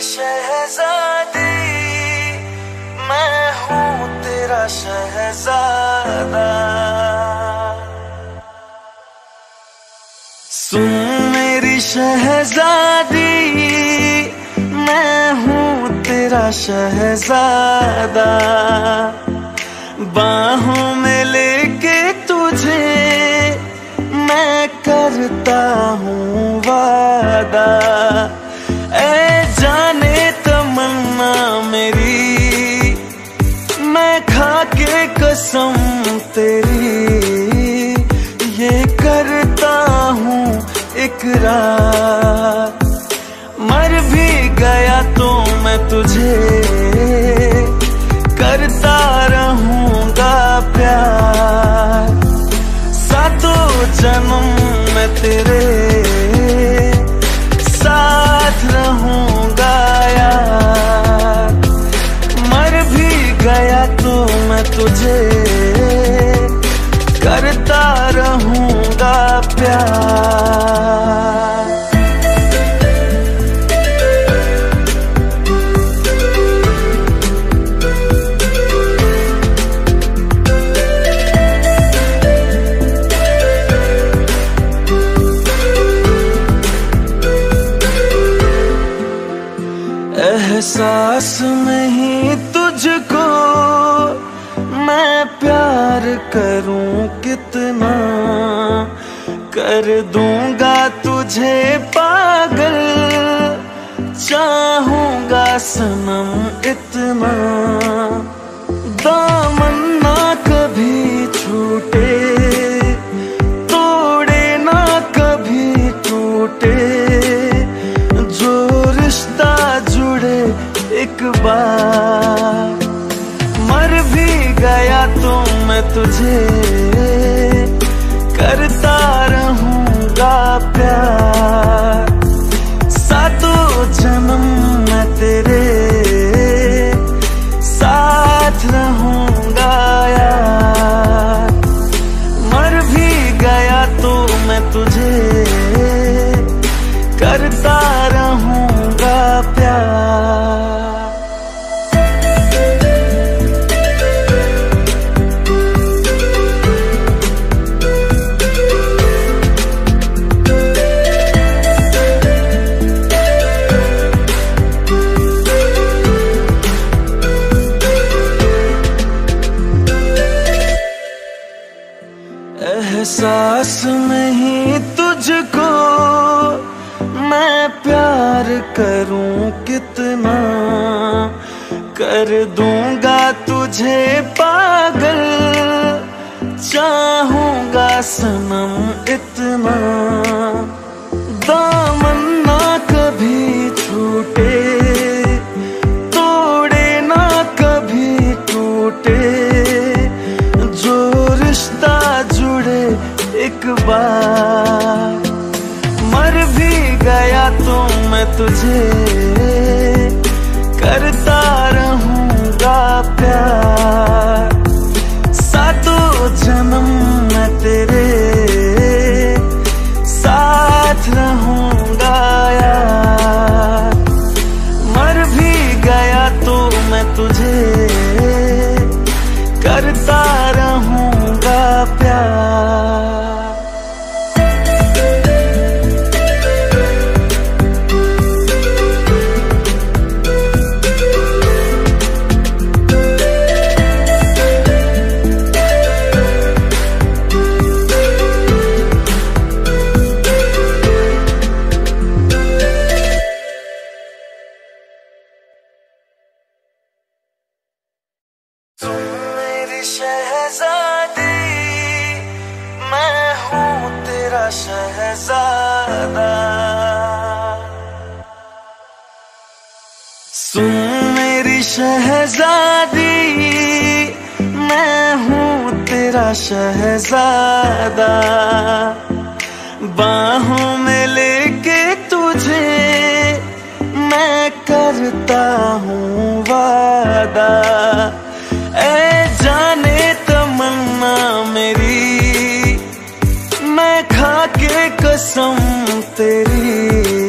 शहजादी, मैं हूँ तेरा शहजादा। सुन मेरी शहजादी, मैं हूँ तेरा शहजादा। बाहों में लेके तुझे मैं करता हूँ कसम तेरी, ये करता हूँ इकरार मर भी गया तो मैं तुझे करता रहूँगा प्यार। सातों जन्म मैं तेरे गया तो मैं तुझे करता रहूँगा प्यार। एहसास नहीं तुझको मैं प्यार करूँ कितना? कर दूँगा तुझे पागल चाहूँगा सनम इतना मैं एहसास नहीं तुझको मैं प्यार करूँ कितना? कर दूँगा तुझे पागल चाहूँगा सनम इतना। एक बार मर भी गया तो मैं तुझे करता शहजादी, मैं हूँ तेरा शहजादा। सुन मेरी शहजादी, मैं हूँ तेरा शहजादा। बाहों में लेके तुझे, मैं करता हूँ वादा। कसम तेरी।